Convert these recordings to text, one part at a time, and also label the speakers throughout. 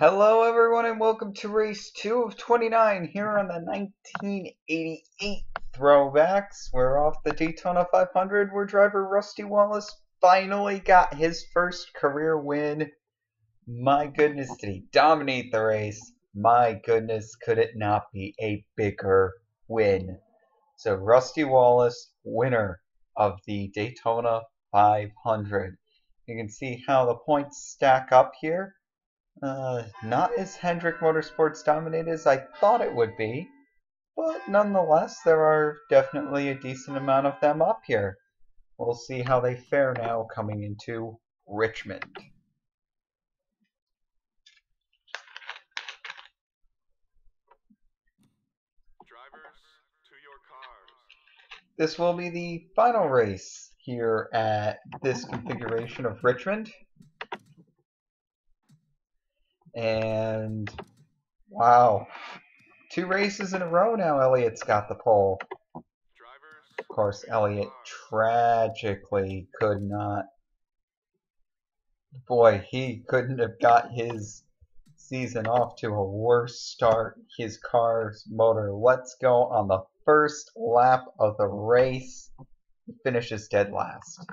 Speaker 1: Hello, everyone, and welcome to race 2 of 29 here on the 1988 throwbacks. We're off the Daytona 500 where driver Rusty Wallace finally got his first career win. My goodness, did he dominate the race? My goodness, could it not be a bigger win? So, Rusty Wallace, winner of the Daytona 500. You can see how the points stack up here. Uh, not as Hendrick Motorsports dominated as I thought it would be, but nonetheless, there are definitely a decent amount of them up here. We'll see how they fare now coming into Richmond.
Speaker 2: Drivers, to your cars.
Speaker 1: This will be the final race here at this configuration of Richmond. And wow, two races in a row now. Elliott's got the pole. Of course, Elliott tragically could not. Boy, he couldn't have got his season off to a worse start. His car's motor lets go on the first lap of the race. He finishes dead last.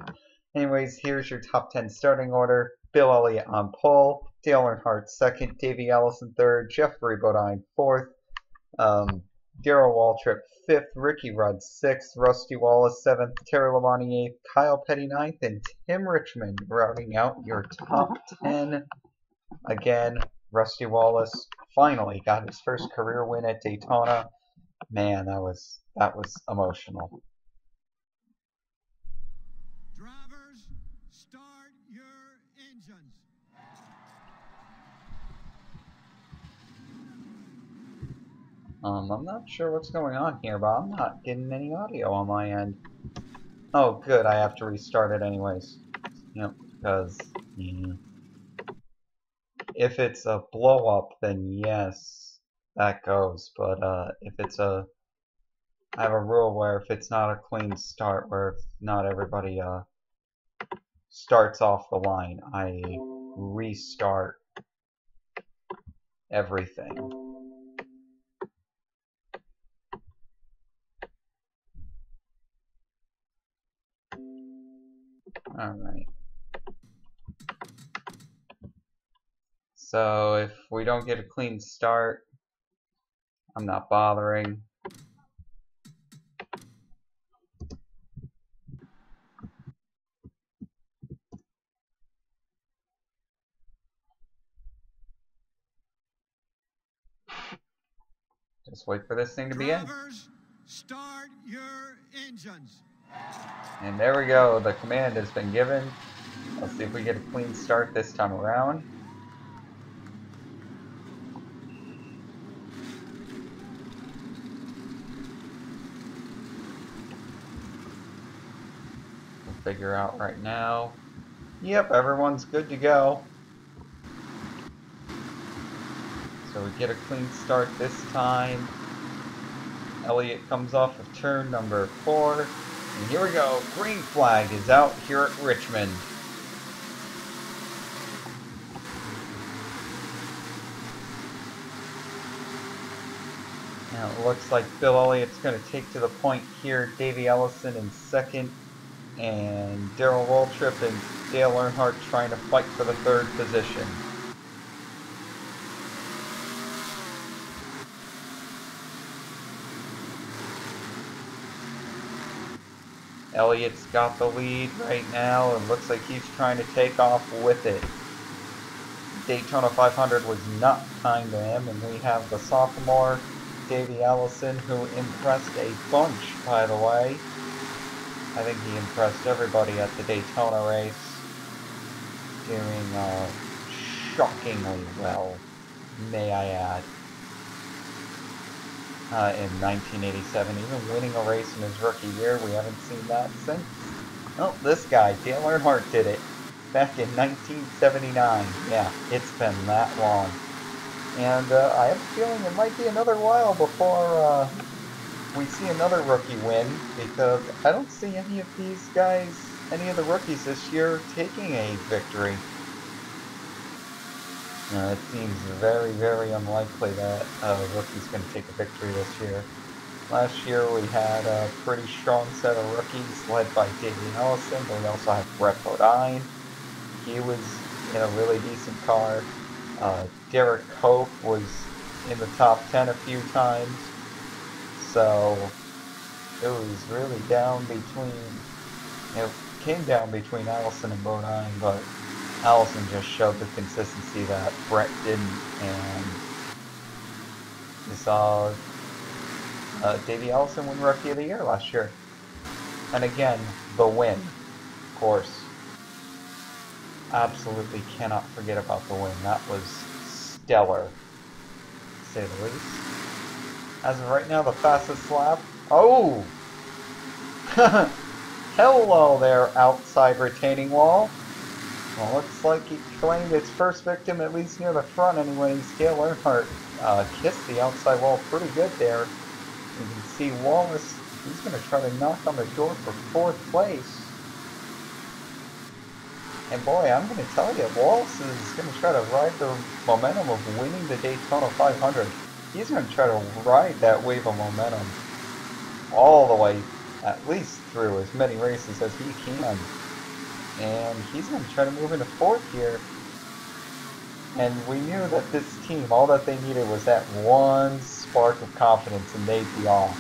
Speaker 1: Anyways, here's your top 10 starting order. Bill Elliott on pole, Dale Earnhardt second, Davey Allison third, Geoffrey Bodine fourth, um, Darrell Waltrip fifth, Ricky Rudd sixth, Rusty Wallace seventh, Terry Labonte eighth, Kyle Petty ninth, and Tim Richmond rounding out your top 10. Again, Rusty Wallace finally got his first career win at Daytona. Man, that was that was emotional.
Speaker 3: Drivers, start your engines.
Speaker 1: Um, I'm not sure what's going on here, but I'm not getting any audio on my end. Oh, good, I have to restart it anyways. Yep, because mm, if it's a blow up, then yes, that goes. But uh, if it's a, I have a rule where if it's not a clean start, where if not everybody uh starts off the line, I restart everything. Alright. So if we don't get a clean start, I'm not bothering. Just wait for this thing to begin.
Speaker 3: Drivers, start your engines.
Speaker 1: And there we go, the command has been given. Let's see if we get a clean start this time around. We'll figure out right now. Yep, everyone's good to go. So we get a clean start this time. Elliott comes off of turn number four. And here we go. Green flag is out here at Richmond. Now it looks like Bill Elliott's going to take to the point here. Davey Allison in second. And Darrell Waltrip and Dale Earnhardt trying to fight for the third position. Elliott's got the lead right now and looks like he's trying to take off with it. Daytona 500 was not kind to him, and we have the sophomore Davey Allison who impressed a bunch, by the way. I think he impressed everybody at the Daytona race, doing uh, shockingly well, may I add uh, in 1987, even winning a race in his rookie year. We haven't seen that since. Oh, this guy, Dale Earnhardt, did it back in 1979. Yeah, it's been that long. And uh, I have a feeling it might be another while before uh, we see another rookie win because I don't see any of these guys, any of the rookies this year, taking a victory. Uh, it seems very, very unlikely that uh, rookie's going to take a victory this year. Last year we had a pretty strong set of rookies led by Davey Allison, but we also had Brett Bodine. He was in a really decent car. Uh, Derrike Cope was in the top 10 a few times. So it was really down between, it came down between Allison and Bodine, but Allison just showed the consistency that Brett didn't, and we saw uh, Davey Allison win Rookie of the Year last year. And again, the win, of course. Absolutely cannot forget about the win. That was stellar, to say the least. As of right now, the fastest lap. Oh! Hello there, outside retaining wall. Well, looks like he claimed its first victim, at least near the front anyways. Dale Earnhardt uh, kissed the outside wall pretty good there. You can see Wallace, he's going to try to knock on the door for fourth place. And boy, I'm going to tell you, Wallace is going to try to ride the momentum of winning the Daytona 500. He's going to try to ride that wave of momentum all the way, at least through as many races as he can. And he's going to try to move into fourth here. And we knew that this team, all that they needed was that one spark of confidence and they'd be off.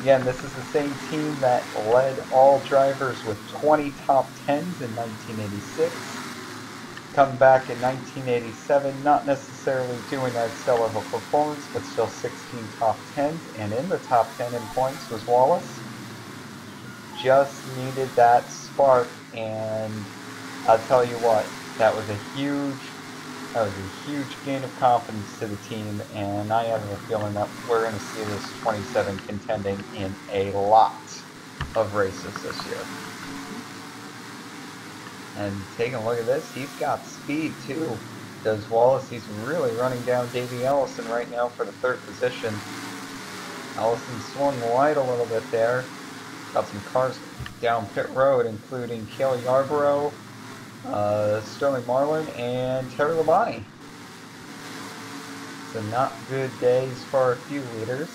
Speaker 1: Again, this is the same team that led all drivers with 20 top 10s in 1986. Come back in 1987, not necessarily doing as stellar of a performance, but still 16 top 10s. And in the top 10 in points was Wallace. Just needed that spark, and I'll tell you what, that was a huge that was a huge gain of confidence to the team, and I have a feeling that we're going to see this 27 contending in a lot of races this year. And taking a look at this, he's got speed too. Does Wallace? He's really running down Davey Allison right now for the third position. Allison swung wide a little bit there. Got some cars down pit road, including Cale Yarborough, uh, Sterling Marlin, and Terry Labonte. So not good days for a few leaders.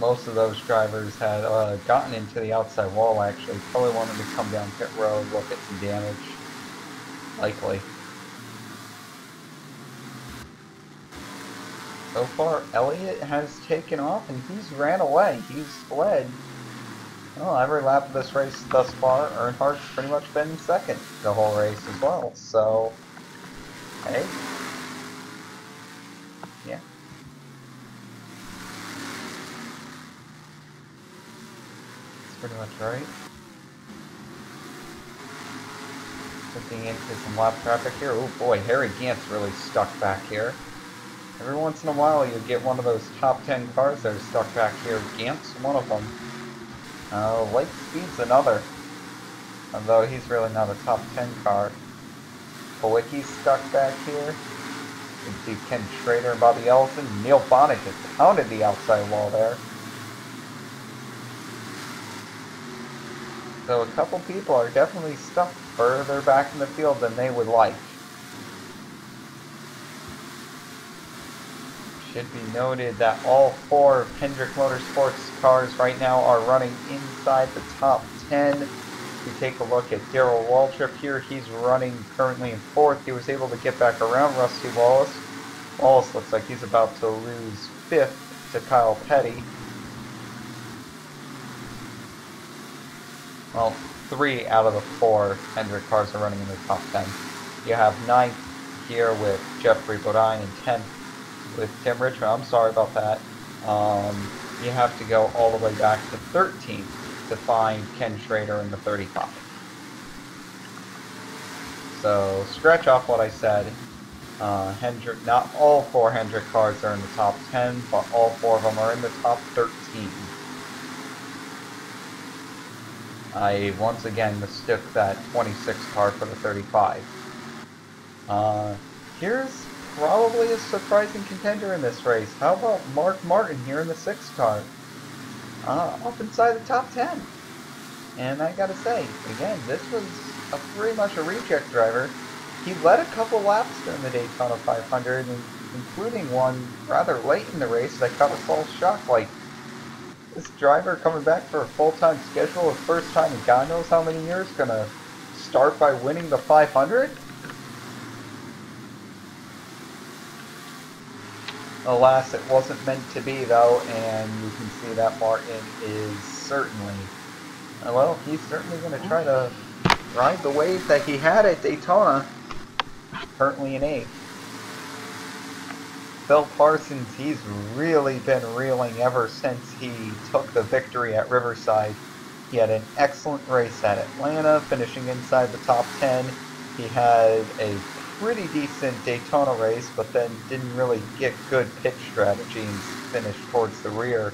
Speaker 1: Most of those drivers had uh, gotten into the outside wall actually. Probably wanted to come down pit road, look at some damage. Likely. So far, Elliott has taken off and he's ran away. He's led well, every lap of this race thus far, Earnhardt's pretty much been second the whole race as well. So, hey, yeah. That's pretty much right. Looking into some lap traffic here. Oh boy, Harry Gant's really stuck back here. Every once in a while you get one of those top 10 cars that are stuck back here. Gant's one of them. Uh, Lake Speed's another. Although he's really not a top 10 car. Kulwicki's stuck back here. You can see Ken Schrader and Bobby Allison. Neil Bonnett just pounded the outside wall there. So a couple people are definitely stuck further back in the field than they would like. Should be noted that all four Hendrick Motorsports cars right now are running inside the top 10. If you take a look at Darrell Waltrip here, he's running currently in fourth. He was able to get back around Rusty Wallace. Wallace looks like he's about to lose fifth to Kyle Petty. Well, three out of the four Hendrick cars are running in the top 10. You have ninth here with Geoffrey Bodine and 10th with Tim Richmond. I'm sorry about that. Um, you have to go all the way back to 13th to find Ken Schrader in the 35. So scratch off what I said. Uh, Hendrick, not all four Hendrick cars are in the top 10, but all four of them are in the top 13. I once again mistook that 26 card for the 35. Uh, here's probably a surprising contender in this race. How about Mark Martin here in the sixth car? Uh, up inside the top 10. And I gotta say, again, this was a pretty much a reject driver. he led a couple laps during the Daytona 500, including one rather late in the race that caught us all shocked. Like, this driver coming back for a full-time schedule, his first time in God knows how many years, gonna start by winning the 500? Alas, it wasn't meant to be though, and you can see that Martin is certainly, well, he's certainly going to try to ride the wave that he had at Daytona, currently in eighth. Phil Parsons, he's really been reeling ever since he took the victory at Riverside. He had an excellent race at Atlanta, finishing inside the top 10. He had a pretty decent Daytona race, but then didn't really get good pitch strategy and finished towards the rear.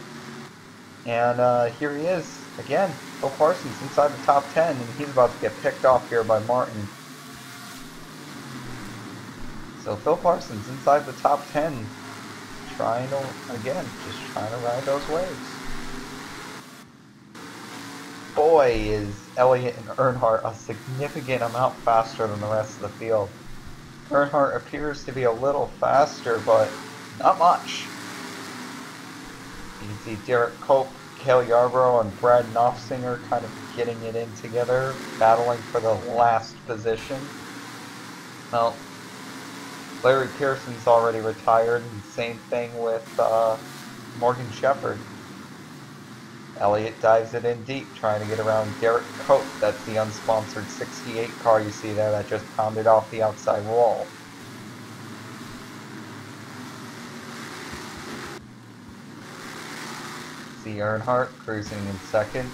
Speaker 1: And uh, here he is again. Phil Parsons inside the top 10, and he's about to get picked off here by Martin. So Phil Parsons inside the top 10, trying to, again, just trying to ride those waves. Boy, is Elliott and Earnhardt a significant amount faster than the rest of the field. Earnhardt appears to be a little faster, but not much. You can see Derrike Cope, Cale Yarborough, and Brad Noffsinger kind of getting it in together, battling for the last position. Well, Larry Pearson's already retired, and same thing with uh, Morgan Shepherd. Elliott dives it in deep, trying to get around Derrike Cope. That's the unsponsored 68 car you see there that just pounded off the outside wall. See Earnhardt cruising in second.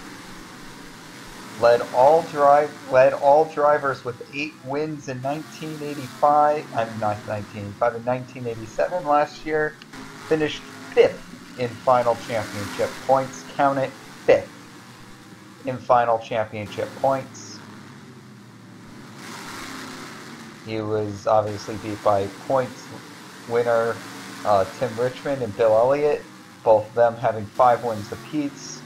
Speaker 1: Led all drive led all drivers with eight wins in 1985. I'm not 1985 in 1987 last year. Finished fifth in final championship points. Count it, fifth in final championship points. He was obviously beat by points winner uh, Tim Richmond and Bill Elliott, both of them having five wins apiece.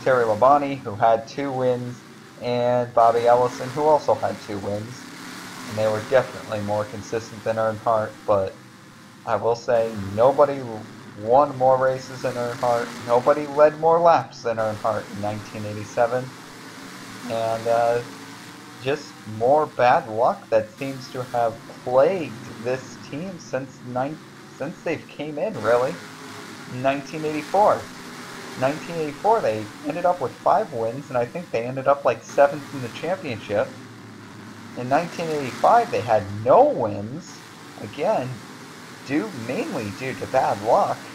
Speaker 1: Terry Labonte, who had two wins, and Bobby Allison, who also had two wins. And they were definitely more consistent than Earnhardt, but I will say nobody won more races than Earnhardt. Nobody led more laps than Earnhardt in 1987. And uh, just more bad luck that seems to have plagued this team since since they've came in, really. 1984. 1984, they ended up with five wins, and I think they ended up like seventh in the championship. In 1985, they had no wins. Again, due mainly due to bad luck.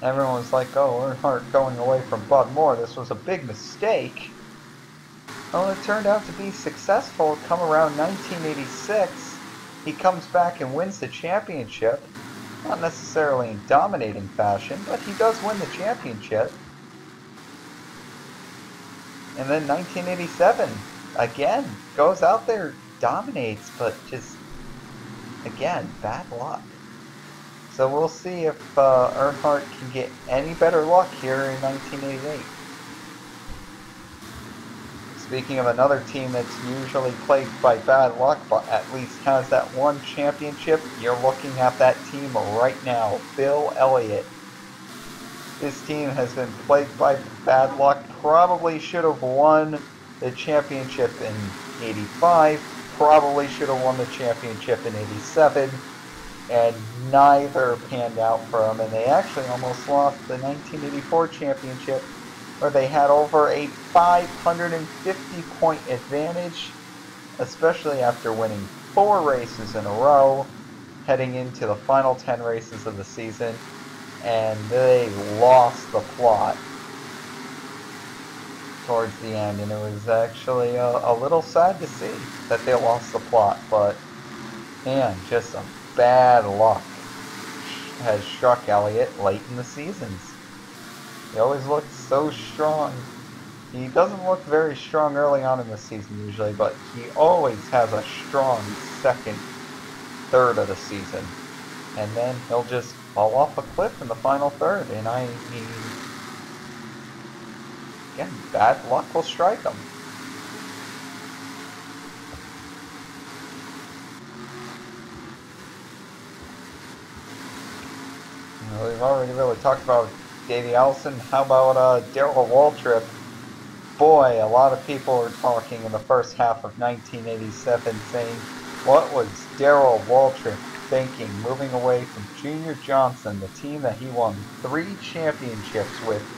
Speaker 1: Everyone was like, oh, Earnhardt going away from Bud Moore, this was a big mistake. Well, it turned out to be successful. Come around 1986, he comes back and wins the championship. Not necessarily in dominating fashion, but he does win the championship. And then 1987, again, goes out there, dominates, but just, again, bad luck. So we'll see if uh, Earnhardt can get any better luck here in 1988. Speaking of another team that's usually plagued by bad luck, but at least has that one championship, you're looking at that team right now, Bill Elliott. This team has been plagued by bad luck, probably should have won the championship in 85, probably should have won the championship in 87, and neither panned out for them, and they actually almost lost the 1984 championship where they had over a 550 point advantage, especially after winning four races in a row, heading into the final 10 races of the season, and they lost the plot towards the end, and it was actually a, a little sad to see that they lost the plot, but man, just some bad luck has struck Elliott late in the seasons. He always looks so strong. He doesn't look very strong early on in the season usually, but he always has a strong second, third of the season. And then he'll just fall off a cliff in the final third, and I mean, again, bad luck will strike them. We've already really talked about Davey Allison. How about uh, Darrell Waltrip? Boy, a lot of people were talking in the first half of 1987 saying, what was Darrell Waltrip thinking moving away from Junior Johnson, the team that he won three championships with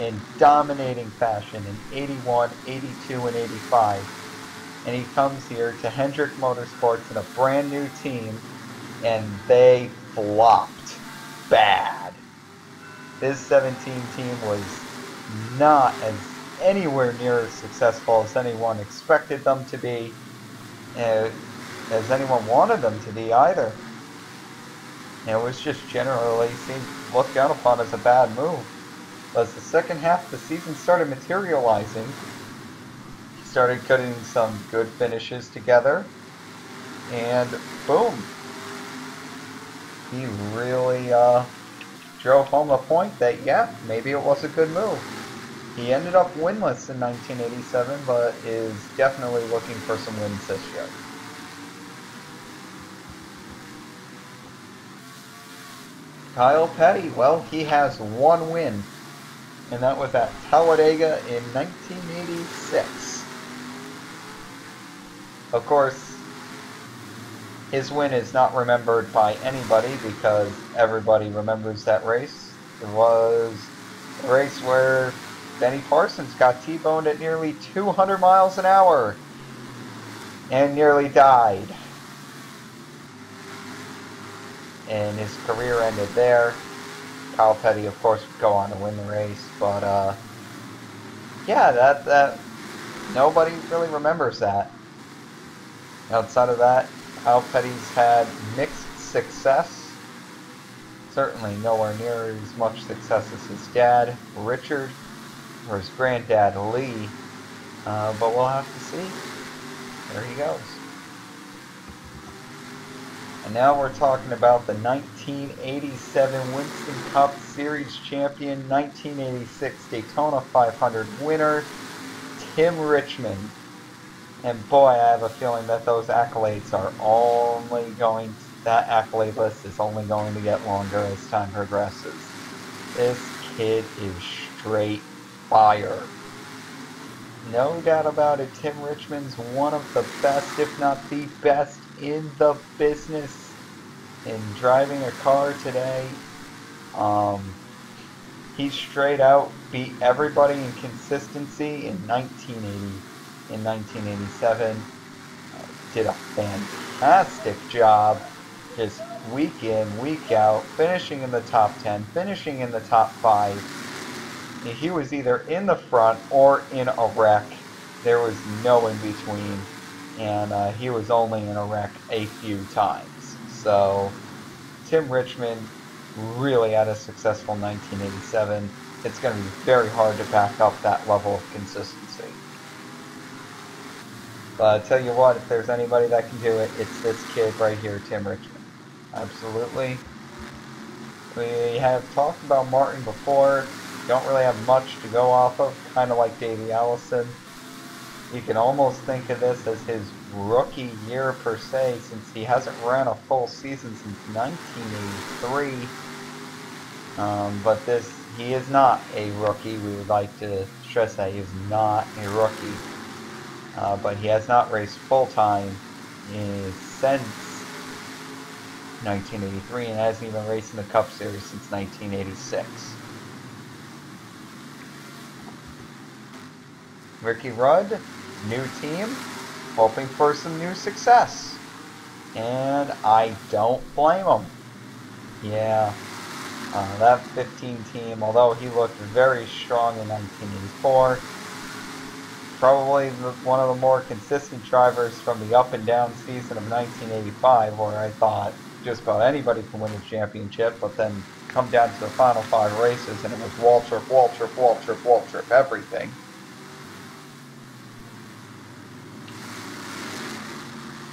Speaker 1: in dominating fashion in 81, 82, and 85. And he comes here to Hendrick Motorsports in a brand new team, and they flopped bad. This 17 team was not as anywhere near as successful as anyone expected them to be, uh, as anyone wanted them to be either. And it was just generally seen, looked down upon as a bad move. As the second half of the season started materializing, he started cutting some good finishes together, and boom, he really uh, drove home the point that yeah, maybe it was a good move. He ended up winless in 1987, but is definitely looking for some wins this year. Kyle Petty, well, he has one win, and that was at Talladega in 1986. Of course, his win is not remembered by anybody because everybody remembers that race. It was a race where Benny Parsons got T-boned at nearly 200 miles an hour and nearly died. And his career ended there. Kyle Petty, of course, would go on to win the race, but uh, yeah, that that nobody really remembers that. Outside of that, Kyle Petty's had mixed success. Certainly nowhere near as much success as his dad, Richard, or his granddad, Lee. Uh, but we'll have to see. There he goes. Now we're talking about the 1987 Winston Cup Series champion, 1986 Daytona 500 winner, Tim Richmond. And boy, I have a feeling that those accolades are only going, to, that accolade list is only going to get longer as time progresses. This kid is straight fire. No doubt about it, Tim Richmond's one of the best, if not the best, in the business in driving a car today. Um, he straight out beat everybody in consistency in 1980 in 1987. Uh, did a fantastic job just week in, week out, finishing in the top 10, finishing in the top 5. He was either in the front or in a wreck. There was no in between. And uh, he was only in a wreck a few times. So, Tim Richmond really had a successful 1987. It's going to be very hard to back up that level of consistency. But I tell you what, if there's anybody that can do it, it's this kid right here, Tim Richmond. Absolutely. We have talked about Martin before. Don't really have much to go off of, kind of like Davey Allison. You can almost think of this as his rookie year per se, since he hasn't ran a full season since 1983. Um, but this, he is not a rookie. We would like to stress that he is not a rookie. Uh, but he has not raced full time since 1983 and hasn't even raced in the Cup Series since 1986. Ricky Rudd, new team, hoping for some new success. And I don't blame him. Yeah, uh, that 15 team, although he looked very strong in 1984, probably the, one of the more consistent drivers from the up and down season of 1985, where I thought just about anybody can win a championship, but then come down to the final five races and it was Waltrip, Waltrip, Waltrip, Waltrip, everything.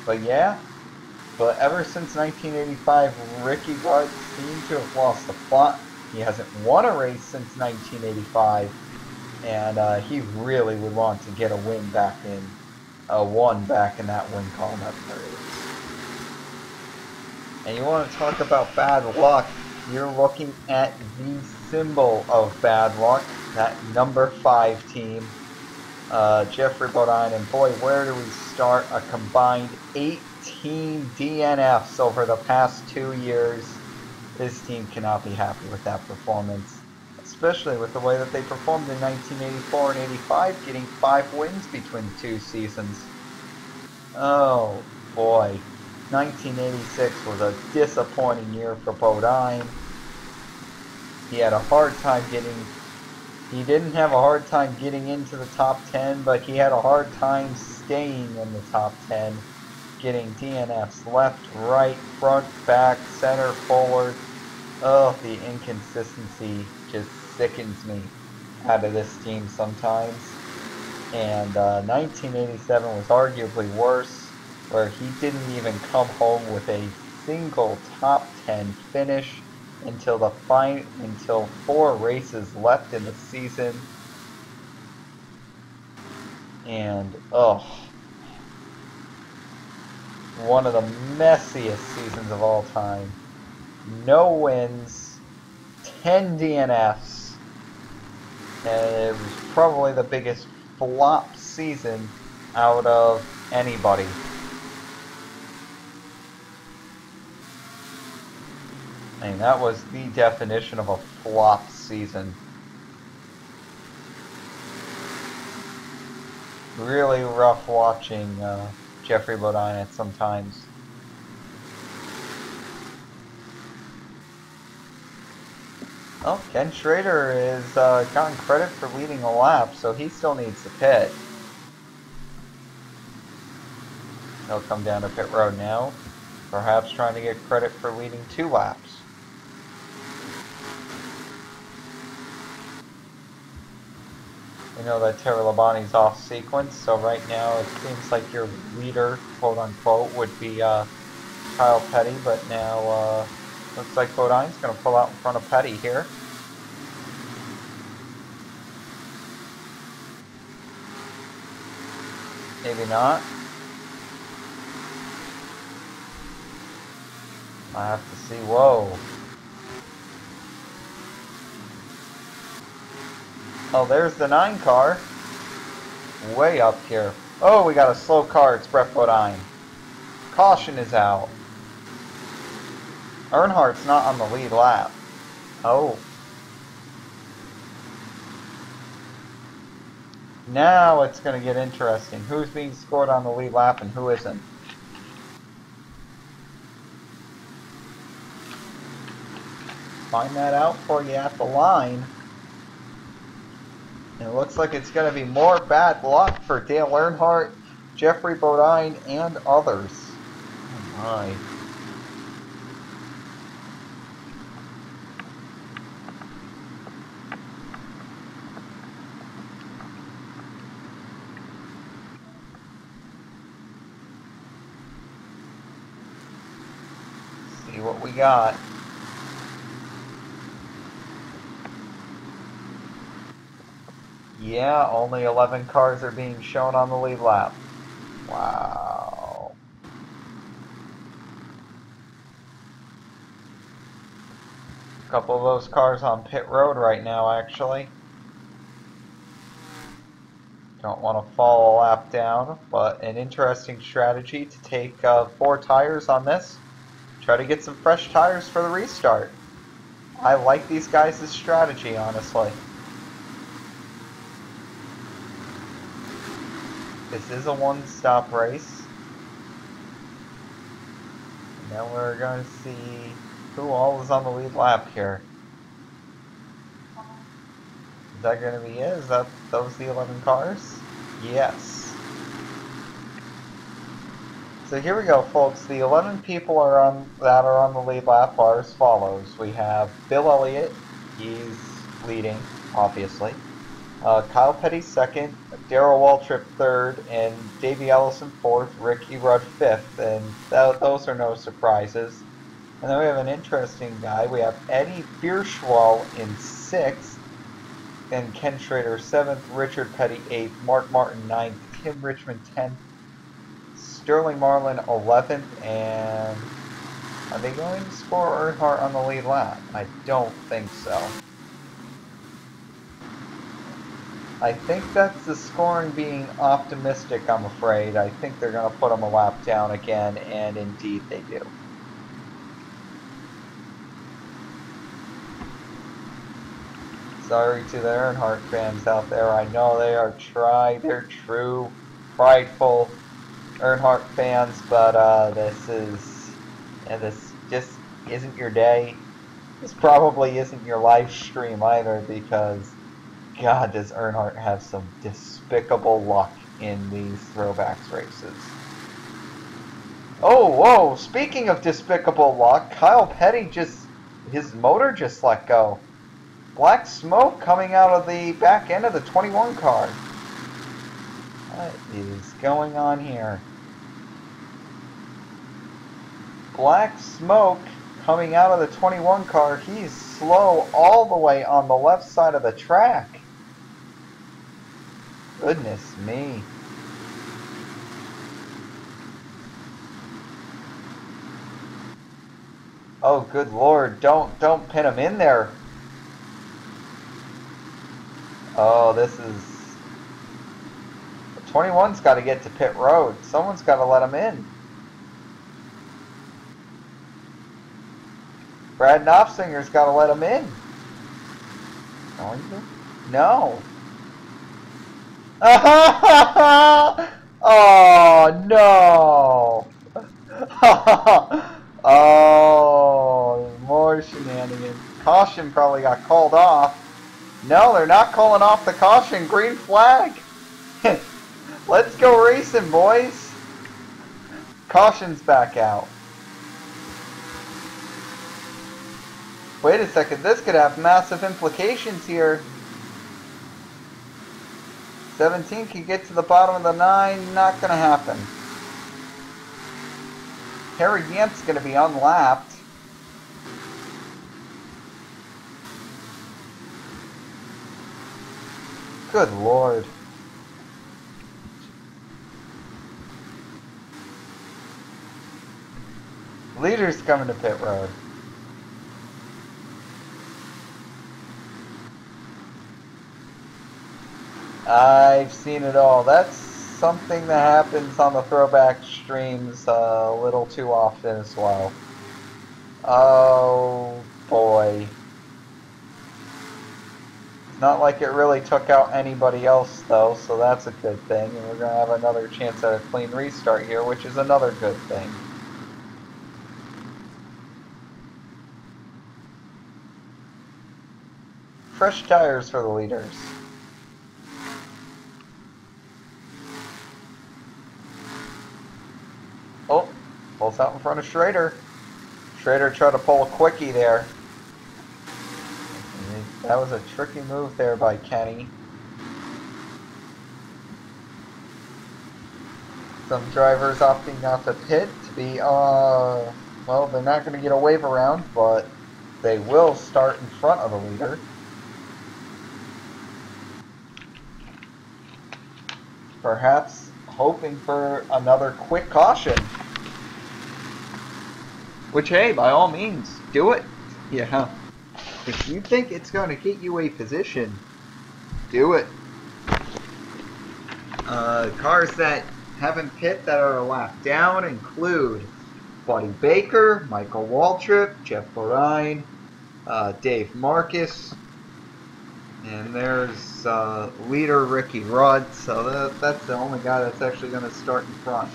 Speaker 1: But yeah, but ever since 1985, Ricky Rudd seemed to have lost the plot. He hasn't won a race since 1985, and uh, he really would want to get a win back in, a one back in that win column at the And you want to talk about bad luck? you're looking at the symbol of bad luck, that number five team. Uh, Geoffrey Bodine, and boy, where do we start? A combined 18 DNFs over the past two years. This team cannot be happy with that performance, especially with the way that they performed in 1984 and 85, getting five wins between the two seasons. Oh boy, 1986 was a disappointing year for Bodine. He had a hard time getting he didn't have a hard time getting into the top 10, but he had a hard time staying in the top 10, getting DNFs left, right, front, back, center, forward. Oh, the inconsistency just sickens me out of this team sometimes. And uh, 1987 was arguably worse, where he didn't even come home with a single top 10 finish until the fine until four races left in the season. And oh one of the messiest seasons of all time. No wins, 10 DNFs, and it was probably the biggest flop season out of anybody. I mean, that was the definition of a flop season. Really rough watching uh, Geoffrey Bodine at sometimes. Oh, Ken Schrader is uh, gotten credit for leading a lap, so he still needs the pit. He'll come down to pit road now, perhaps trying to get credit for leading two laps. We know that Terry Labonte's off sequence, so right now it seems like your leader, quote unquote, would be uh, Kyle Petty, but now uh, looks like Bodine's going to pull out in front of Petty here. Maybe not. I have to see. Whoa. Oh, there's the 9 car. Way up here. Oh, we got a slow car. It's Brett Bodine. Caution is out. Earnhardt's not on the lead lap. Oh. Now it's going to get interesting. Who's being scored on the lead lap and who isn't? Find that out for you at the line. It looks like it's going to be more bad luck for Dale Earnhardt, Geoffrey Bodine, and others. Oh my. See what we got. Yeah, only 11 cars are being shown on the lead lap. Wow. A couple of those cars on pit road right now, actually. Don't want to fall a lap down, but an interesting strategy to take uh, four tires on this. Try to get some fresh tires for the restart. I like these guys' strategy, honestly. This is a one-stop race. Now we're going to see who all is on the lead lap here. Is that going to be it? Is that those the 11 cars? Yes. So here we go, folks. The 11 people are on that are on the lead lap are as follows. We have Bill Elliott. He's leading, obviously. Uh, Kyle Petty second, Darrell Waltrip third, and Davey Allison fourth, Ricky Rudd fifth, and th those are no surprises. And then we have an interesting guy. We have Eddie Bierschwale in sixth, and Ken Schrader seventh, Richard Petty eighth, Mark Martin ninth, Tim Richmond tenth, Sterling Marlin eleventh, and Are they going to score Earnhardt on the lead lap? I don't think so. I think that's the scoring being optimistic, I'm afraid. I think they're going to put them a lap down again, and indeed they do. Sorry to the Earnhardt fans out there. I know they are try, they're true, prideful Earnhardt fans, but uh, this is, and this just isn't your day. This probably isn't your live stream either because, God, does Earnhardt have some despicable luck in these throwbacks races. Oh, whoa! Speaking of despicable luck, Kyle Petty just his motor just let go. Black smoke coming out of the back end of the 21 car. What is going on here? Black smoke coming out of the 21 car. He's slow all the way on the left side of the track. Goodness me. Oh, good lord. Don't, don't pin him in there. Oh, this is... 21's got to get to pit road. Someone's got to let him in. Brad Noffsinger's got to let him in. No. oh, no. oh, more shenanigans. Caution probably got called off. No, they're not calling off the caution. Green flag. Let's go racing, boys. Caution's back out. Wait a second, this could have massive implications here. 17 can get to the bottom of the 9, not going to happen. Harry Yamp's going to be unlapped. Good lord. Leader's coming to pit road. I've seen it all. That's something that happens on the throwback streams a little too often as well. Oh boy. Not like it really took out anybody else though, so that's a good thing. And we're going to have another chance at a clean restart here, which is another good thing. Fresh tires for the leaders. Oh, out in front of Schrader. Schrader tried to pull a quickie there. That was a tricky move there by Kenny. Some drivers opting not to pit to be, uh, well, they're not going to get a wave around, but they will start in front of the leader. Perhaps hoping for another quick caution. Which, hey, by all means, do it. Yeah. If you think it's going to get you a position, do it. Uh, cars that haven't pit that are lap down include Buddy Baker, Michael Waltrip, Jeff Bodine, uh, Dave Marcis, and there's uh, leader Ricky Rudd. So that, that's the only guy that's actually going to start in front.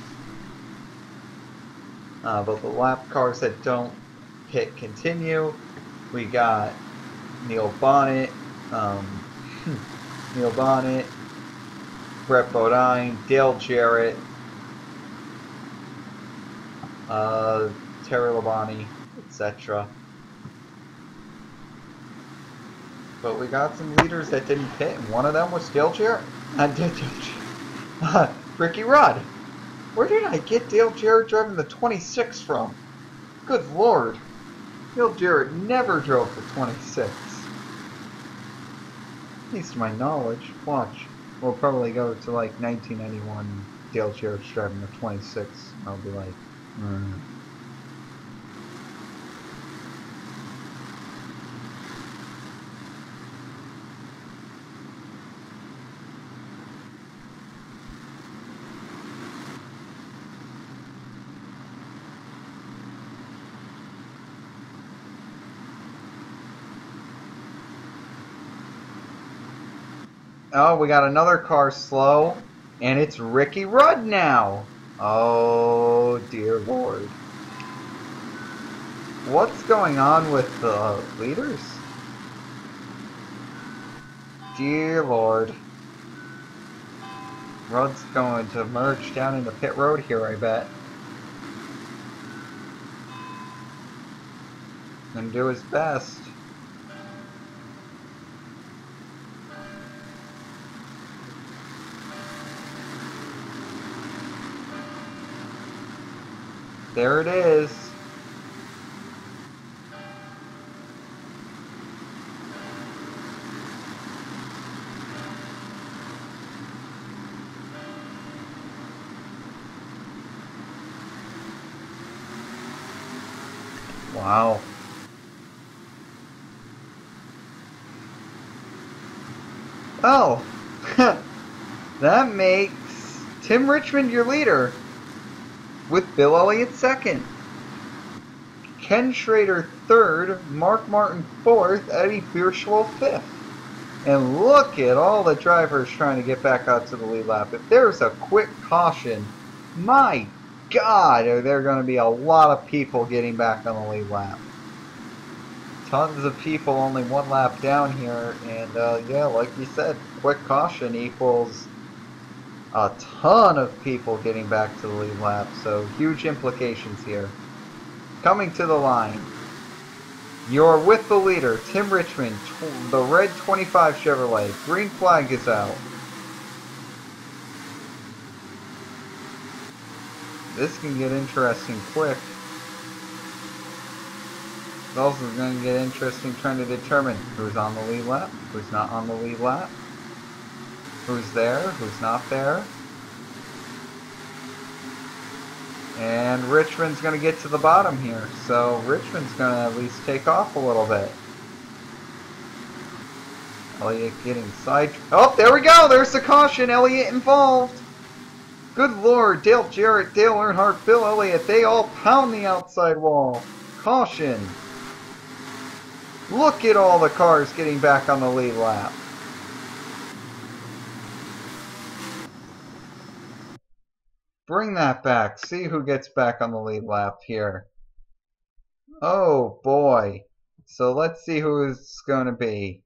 Speaker 1: Uh, but the lap cars that don't pit continue. We got Neil Bonnett, um, Neil Bonnett, Brett Bodine, Dale Jarrett, uh, Terry Labonte, etc. But we got some leaders that didn't pit, and one of them was Dale Jarrett. Uh, Ricky Rudd. Where did I get Dale Jarrett driving the 26 from? Good lord. Dale Jarrett never drove the 26. At least to my knowledge. Watch. We'll probably go to like 1991. Dale Jarrett's driving the 26. I'll be like, mm. Oh, we got another car slow, and it's Ricky Rudd now. Oh dear lord. What's going on with the leaders? Dear lord. Rudd's going to merge down into pit road here, I bet. And do his best. There it is. Wow. Oh, that makes Tim Richmond your leader with Bill Elliott second. Ken Schrader third, Mark Martin fourth, Eddie Bierschwale fifth. And look at all the drivers trying to get back out to the lead lap. If there's a quick caution, my God, are there going to be a lot of people getting back on the lead lap. Tons of people only one lap down here, and uh, yeah, like you said, quick caution equals a ton of people getting back to the lead lap, so huge implications here. Coming to the line, you're with the leader, Tim Richmond, the red 25 Chevrolet. Green flag is out. This can get interesting quick. It's also going to get interesting trying to determine who's on the lead lap, who's not on the lead lap, who's there, who's not there. And Richmond's going to get to the bottom here, so Richmond's going to at least take off a little bit. Elliott getting side... Oh, there we go! There's the caution! Elliott involved! Good lord, Dale Jarrett, Dale Earnhardt, Bill Elliott, they all pound the outside wall. Caution. Look at all the cars getting back on the lead lap. Bring that back. See who gets back on the lead lap here. Oh boy. So let's see who it's going to be.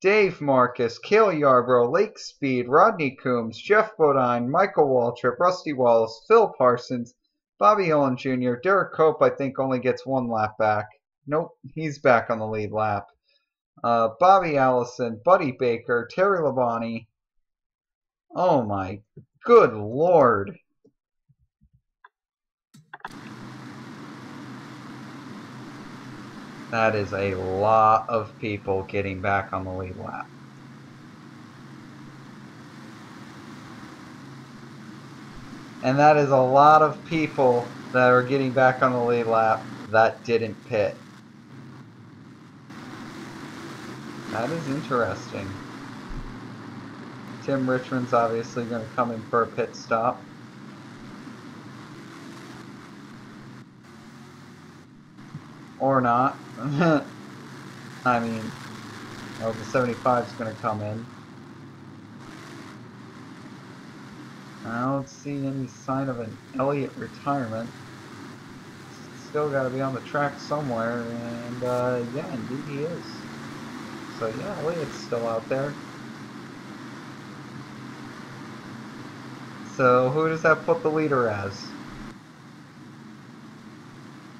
Speaker 1: Dave Marcis, Cale Yarborough, Lake Speed, Rodney Combs, Jeff Bodine, Michael Waltrip, Rusty Wallace, Phil Parsons, Bobby Hillin Jr., Derrike Cope, I think, only gets one lap back. Nope, he's back on the lead lap. Uh, Bobby Allison, Buddy Baker, Terry Labonte. Oh my good lord. That is a lot of people getting back on the lead lap. And that is a lot of people that are getting back on the lead lap that didn't pit. That is interesting. Tim Richmond's obviously going to come in for a pit stop. Or not. I mean, well, the 75 is going to come in. I don't see any sign of an Elliott retirement. Still got to be on the track somewhere, and uh, yeah, indeed he is. So yeah, Elliott's still out there. So who does that put the leader as?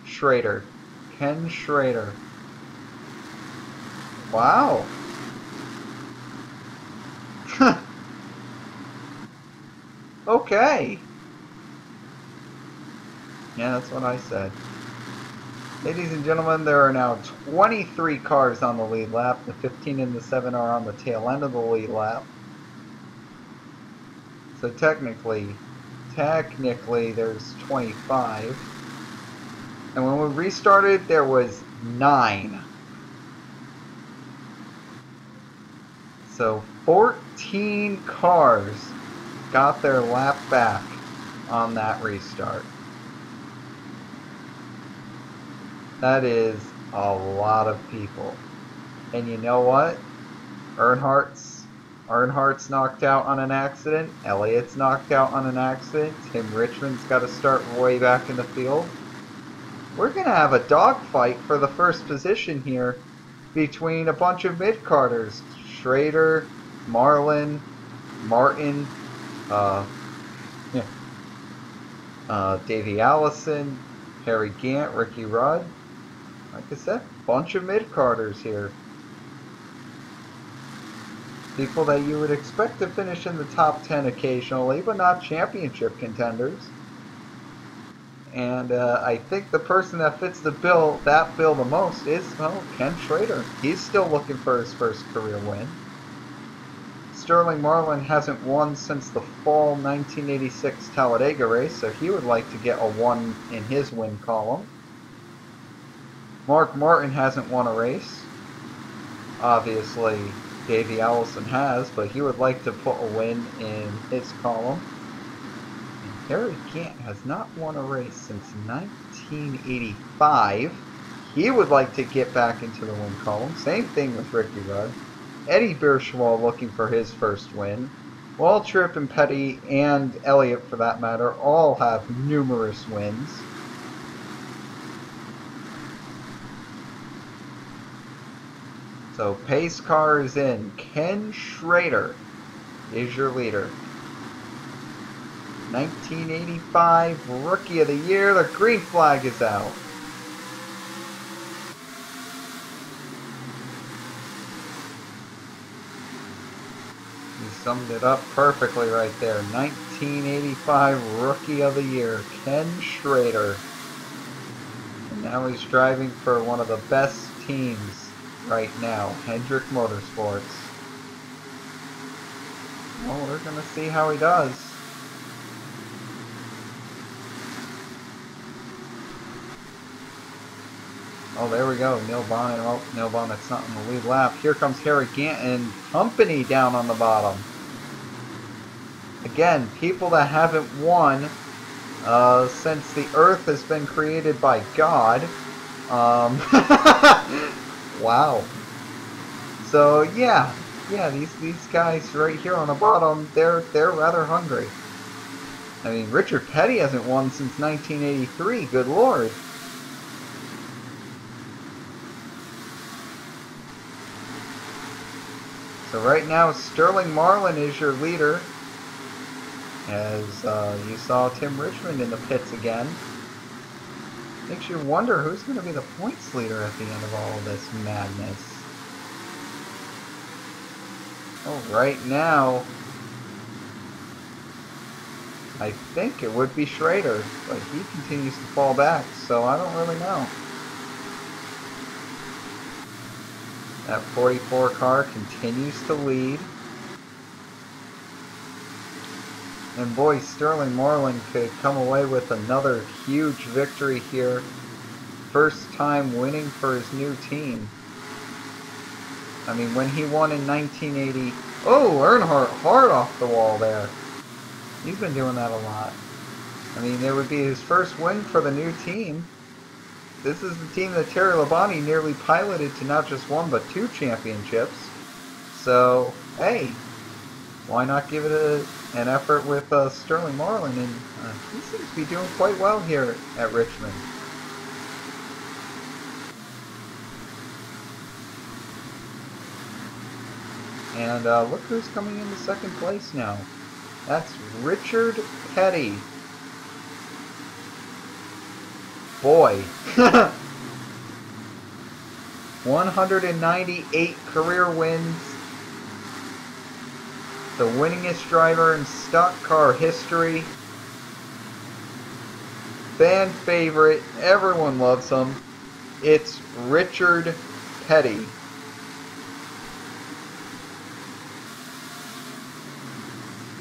Speaker 1: Schrader. Ken Schrader. Wow. okay. Yeah, that's what I said. Ladies and gentlemen, there are now 23 cars on the lead lap. The 15 and the 7 are on the tail end of the lead lap. So technically, technically there's 25. And when we restarted, there was 9. So 14 cars got their lap back on that restart. That is a lot of people. And you know what? Earnhardt's Earnhardt's knocked out on an accident. Elliott's knocked out on an accident. Tim Richmond's got to start way back in the field. We're going to have a dogfight for the first position here between a bunch of mid-carders. Schrader, Marlin, Martin, uh, yeah, uh, Davey Allison, Harry Gant, Ricky Rudd. Like I said, bunch of mid-carders here. People that you would expect to finish in the top 10 occasionally, but not championship contenders. And uh, I think the person that fits the bill, that bill the most, is well, Ken Schrader. He's still looking for his first career win. Sterling Marlin hasn't won since the fall 1986 Talladega race, so he would like to get a one in his win column. Mark Martin hasn't won a race. Obviously, Davey Allison has, but he would like to put a win in his column. And Harry Gant has not won a race since 1985. He would like to get back into the win column. Same thing with Ricky Rudd. Eddie Bierschwale looking for his first win. Waltrip and Petty and Elliott, for that matter, all have numerous wins. So pace car is in. Ken Schrader is your leader. 1985 Rookie of the Year. The green flag is out. You summed it up perfectly right there. 1985 Rookie of the Year, Ken Schrader. And now he's driving for one of the best teams right now, Hendrick Motorsports. Well, we're going to see how he does. Oh, there we go. Neil Bonnett. Oh, Neil Bonnett's not in the lead lap. Here comes Harry Gant and company down on the bottom. Again, people that haven't won uh, since the Earth has been created by God. Um, wow. So yeah, yeah, these these guys right here on the bottom, they're they're rather hungry. I mean, Richard Petty hasn't won since 1983. Good lord. So right now, Sterling Marlin is your leader. As uh, you saw Tim Richmond in the pits again. Makes you wonder who's going to be the points leader at the end of all this madness. Oh, right now, I think it would be Schrader, but he continues to fall back, so I don't really know. That 44 car continues to lead. And boy, Sterling Marlin could come away with another huge victory here. First time winning for his new team. I mean, when he won in 1980... Oh, Earnhardt hard off the wall there. He's been doing that a lot. I mean, it would be his first win for the new team. This is the team that Terry Labonte nearly piloted to not just one, but two championships. So, hey, why not give it a, an effort with uh, Sterling Marlin? And uh, he seems to be doing quite well here at Richmond. And uh, look who's coming into second place now. That's Richard Petty. Boy. 198 career wins. The winningest driver in stock car history. Fan favorite. Everyone loves him. It's Richard Petty.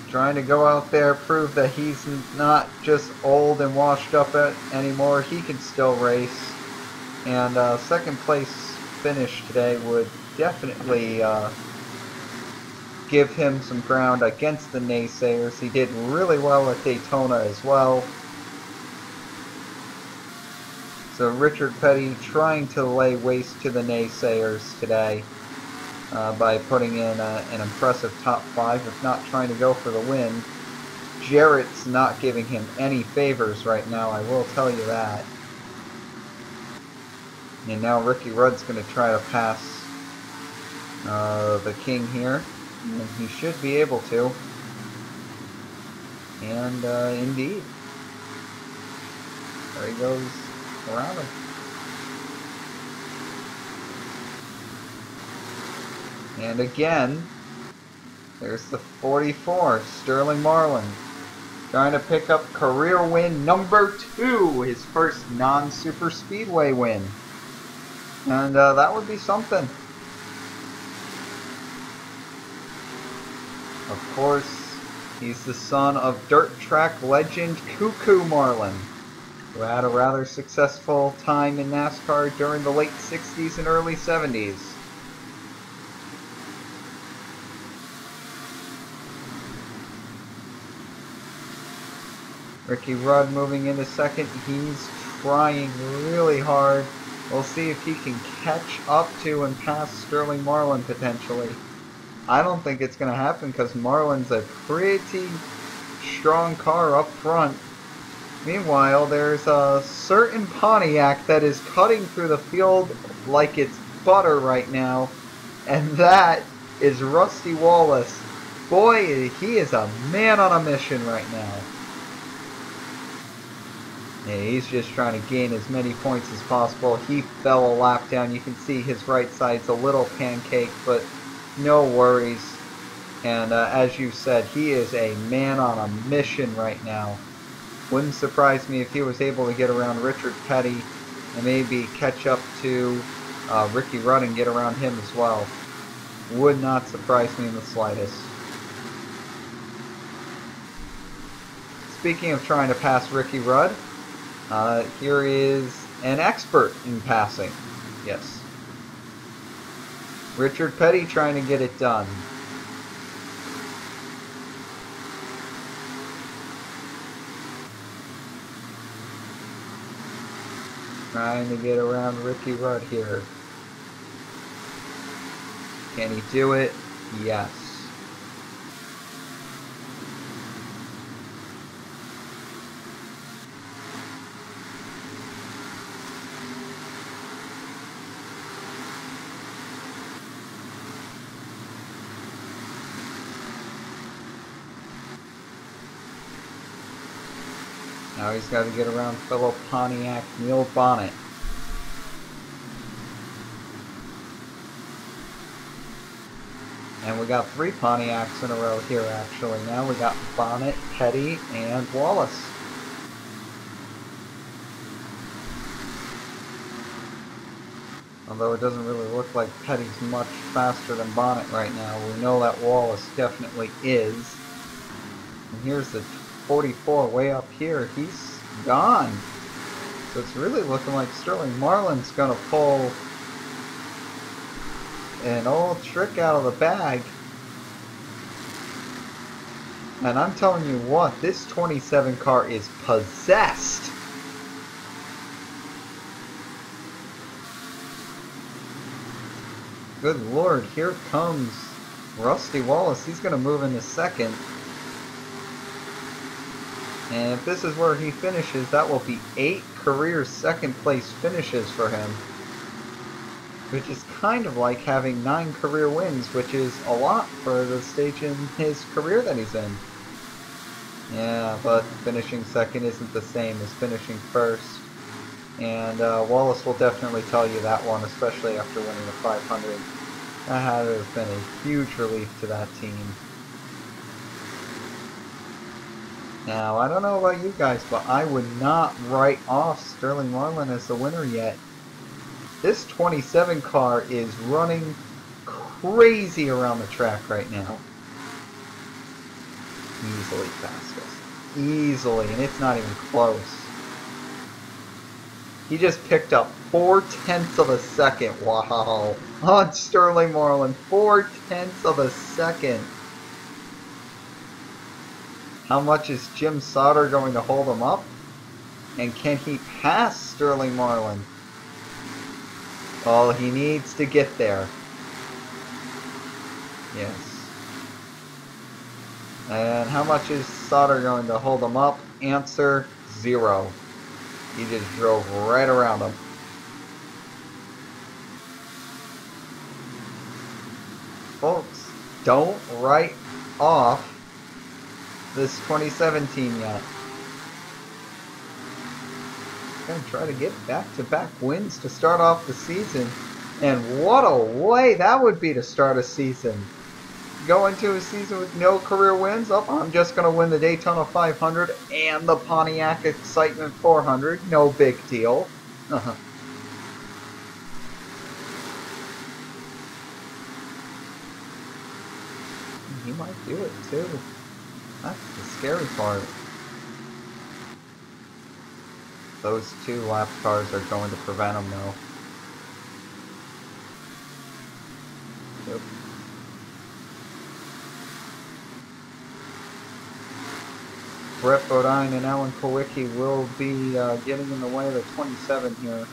Speaker 1: trying to go out there, prove that he's not just old and washed up anymore. He can still race. And uh, second place finish today would definitely uh, give him some ground against the naysayers. He did really well at Daytona as well. So Richard Petty trying to lay waste to the naysayers today. uh, by putting in a, an impressive top five, if not trying to go for the win. Jarrett's not giving him any favors right now, I will tell you that. And now Ricky Rudd's going to try to pass uh, the king here. He should be able to. And uh, indeed. There he goes around him. And again, there's the 44, Sterling Marlin. Trying to pick up career win number two, his first non-super speedway win. And uh, that would be something. Of course, he's the son of dirt track legend Coo Coo Marlin, who had a rather successful time in NASCAR during the late 60s and early 70s. Ricky Rudd moving into second. He's trying really hard. We'll see if he can catch up to and pass Sterling Marlin potentially. I don't think it's going to happen because Marlin's a pretty strong car up front. Meanwhile, there's a certain Pontiac that is cutting through the field like it's butter right now, and that is Rusty Wallace. Boy, he is a man on a mission right now. Yeah, he's just trying to gain as many points as possible. He fell a lap down. You can see his right side's a little pancake, but no worries. And uh, as you said, he is a man on a mission right now. Wouldn't surprise me if he was able to get around Richard Petty and maybe catch up to uh, Ricky Rudd and get around him as well. Would not surprise me in the slightest. Speaking of trying to pass Ricky Rudd, uh, here is an expert in passing. Yes. Richard Petty trying to get it done. Trying to get around Ricky Rudd here. Can he do it? Yes. Now he's got to get around fellow Pontiac Neil Bonnett. And we got three Pontiacs in a row here actually. Now we got Bonnett, Petty, and Wallace. Although it doesn't really look like Petty's much faster than Bonnett right now. We know that Wallace definitely is. And here's the 44 way up here. He's gone. So it's really looking like Sterling Marlin's going to pull an old trick out of the bag. And I'm telling you what, this 27 car is possessed. Good lord, here comes Rusty Wallace. He's going to move into second. And if this is where he finishes, that will be eight career second place finishes for him. Which is kind of like having nine career wins, which is a lot for the stage in his career that he's in. Yeah, but finishing second isn't the same as finishing first. And uh, Wallace will definitely tell you that one, especially after winning the 500. That had to have been a huge relief to that team. Now, I don't know about you guys, but I would not write off Sterling Marlin as the winner yet. This 27 car is running crazy around the track right now. Easily fastest. Easily, and it's not even close. He just picked up four tenths of a second. Wow. On Sterling Marlin, four tenths of a second. How much is Jim Sauter going to hold him up? And can he pass Sterling Marlin? Well, he needs to get there. Yes. And how much is Sauter going to hold him up? Answer, zero. He just drove right around him. Folks, don't write off this 2017 yet. Gonna try to get back-to-back wins to start off the season. And what a way that would be to start a season. Go into a season with no career wins. Oh, I'm just going to win the Daytona 500 and the Pontiac Excitement 400. No big deal. Uh-huh. He might do it too. That's the scary part. Those two lap cars are going to prevent them though. Yep. Brett Bodine and Alan Kulwicki will be uh, getting in the way of the 27 here.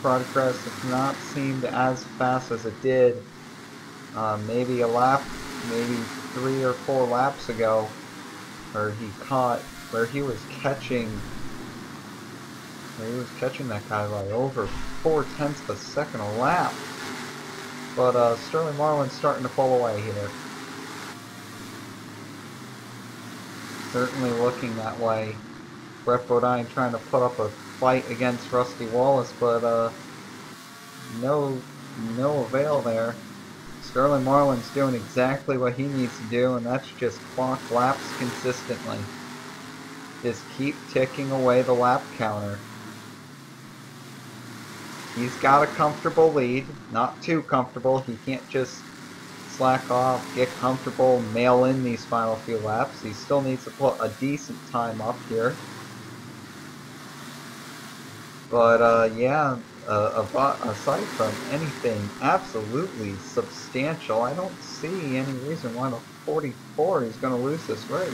Speaker 1: Progress has not seemed as fast as it did uh, maybe a lap, maybe three or four laps ago, where he caught, where he was catching, where he was catching that guy by over four tenths of a second a lap. But uh, Sterling Marlin's starting to pull away here. Certainly looking that way. Brett Bodine trying to put up a fight against Rusty Wallace, but uh, no, no avail there. Sterling Marlin's doing exactly what he needs to do, and that's just clock laps consistently. Just keep ticking away the lap counter. He's got a comfortable lead, not too comfortable. He can't just slack off, get comfortable, mail in these final few laps. He still needs to put a decent time up here. But uh, yeah, aside from anything absolutely substantial, I don't see any reason why the 44 is going to lose this race.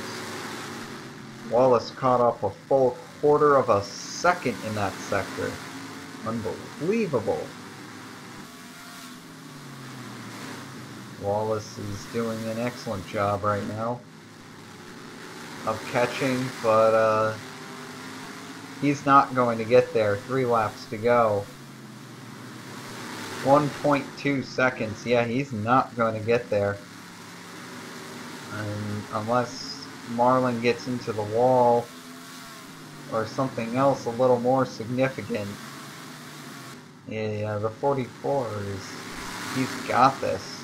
Speaker 1: Wallace caught up a full quarter of a second in that sector. Unbelievable. Wallace is doing an excellent job right now of catching, but uh, he's not going to get there. Three laps to go. 1.2 seconds. Yeah, he's not going to get there. And unless Marlin gets into the wall or something else a little more significant. Yeah, the 44 is... He's got this.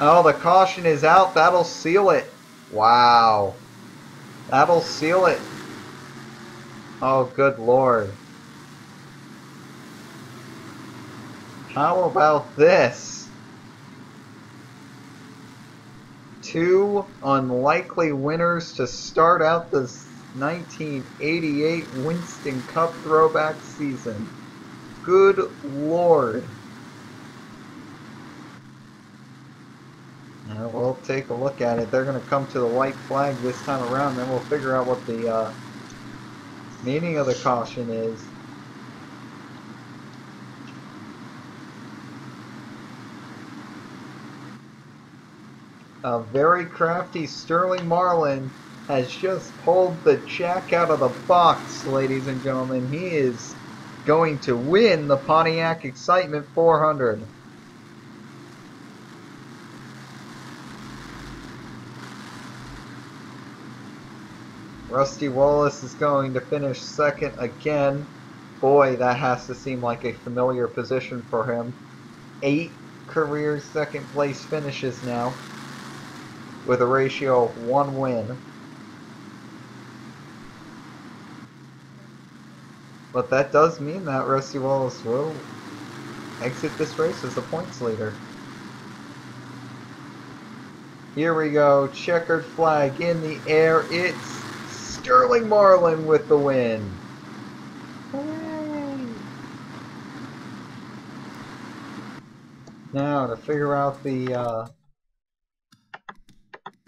Speaker 1: Oh, the caution is out. That'll seal it. Wow. That'll seal it. Oh, good lord. How about this? Two unlikely winners to start out this 1988 Winston Cup throwback season. Good lord. Now we'll take a look at it. They're going to come to the white flag this time around, then we'll figure out what the uh, meaning of the caution is. A very crafty Sterling Marlin has just pulled the jack out of the box, ladies and gentlemen. He is going to win the Pontiac Excitement 400. Rusty Wallace is going to finish second again. Boy, that has to seem like a familiar position for him. Eight career second place finishes now with a ratio of one win. But that does mean that Rusty Wallace will exit this race as the points leader. Here we go, checkered flag in the air. It's Sterling Marlin with the win. Hooray. Now to figure out the uh,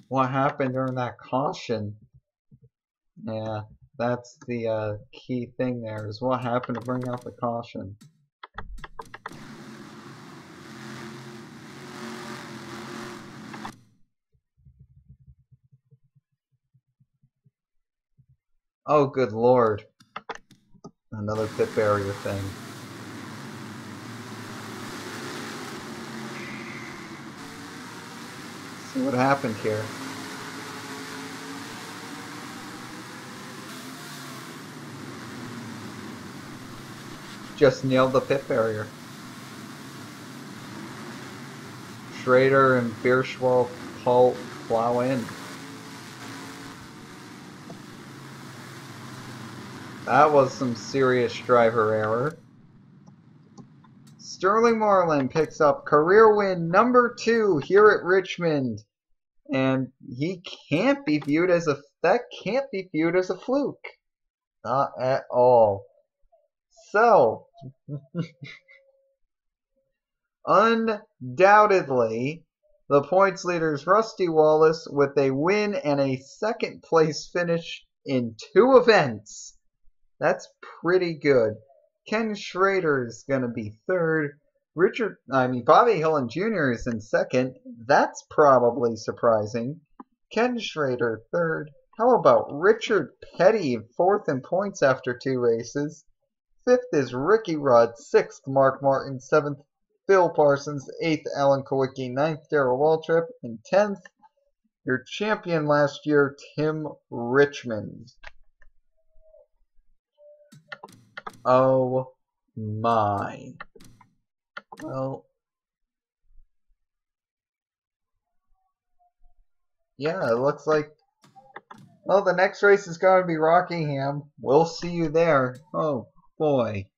Speaker 1: what happened during that caution. Yeah, that's the uh, key thing there, is what happened to bring out the caution. Oh, good lord. Another pit barrier thing. See what happened here. Just nailed the pit barrier. Schrader and Bierschwale plow, plow in. That was some serious driver error. Sterling Marlin picks up career win number two here at Richmond. And he can't be viewed as a that can't be viewed as a fluke. Not at all. So undoubtedly the points leaders Rusty Wallace with a win and a second place finish in two events. That's pretty good. Ken Schrader is going to be third. Richard, I mean, Bobby Hillin Jr. is in second. That's probably surprising. Ken Schrader third. How about Richard Petty fourth in points after two races? Fifth is Ricky Rudd. Sixth, Mark Martin. Seventh, Phil Parsons. Eighth, Alan Kulwicki. Ninth, Darrell Waltrip. And tenth, your champion last year, Tim Richmond. Oh my. Well, yeah, it looks like. Well, the next race is going to be Rockingham. We'll see you there. Oh boy.